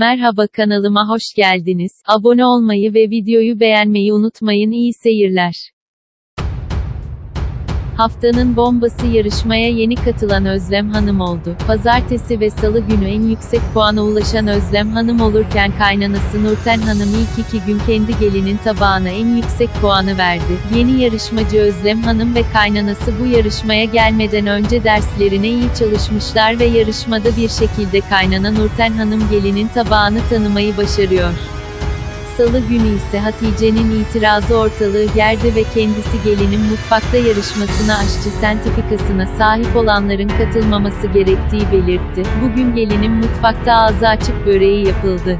Merhaba kanalıma hoş geldiniz. Abone olmayı ve videoyu beğenmeyi unutmayın. İyi seyirler. Haftanın bombası yarışmaya yeni katılan Özlem Hanım oldu. Pazartesi ve salı günü en yüksek puana ulaşan Özlem Hanım olurken kaynanası Nurten Hanım ilk iki gün kendi gelinin tabağına en yüksek puanı verdi. Yeni yarışmacı Özlem Hanım ve kaynanası bu yarışmaya gelmeden önce derslerine iyi çalışmışlar ve yarışmada bir şekilde kaynana Nurten Hanım gelinin tabağını tanımayı başarıyor. Salı günü ise Hatice'nin itirazı ortalığı gerdi ve kendisi gelinin mutfakta yarışmasına aşçı sertifikasına sahip olanların katılmaması gerektiği belirtti. Bugün gelinin mutfakta ağzı açık böreği yapıldı.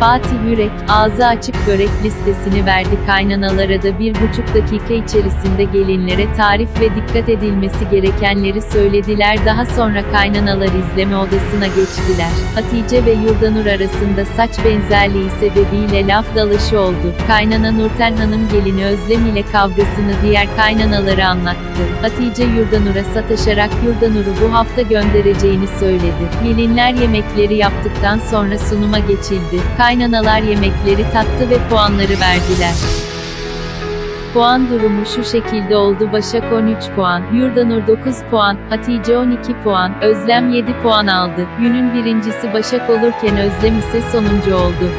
Fatih Yürek, ağzı açık börek listesini verdi kaynanalara da bir buçuk dakika içerisinde gelinlere tarif ve dikkat edilmesi gerekenleri söylediler daha sonra kaynanalar izleme odasına geçtiler. Hatice ve Yurdanur arasında saç benzerliği sebebiyle laf dalaşı oldu. Kaynana Nurten Hanım gelini Özlem ile kavgasını diğer kaynanaları anlattı. Hatice Yurdanur'a sataşarak Yurdanur'u bu hafta göndereceğini söyledi. Gelinler yemekleri yaptıktan sonra sunuma geçildi. Kaynanalar yemekleri tattı ve puanları verdiler. Puan durumu şu şekilde oldu Başak 13 puan, Yurdanur 9 puan, Hatice 12 puan, Özlem 7 puan aldı. Günün birincisi Başak olurken Özlem ise sonuncu oldu.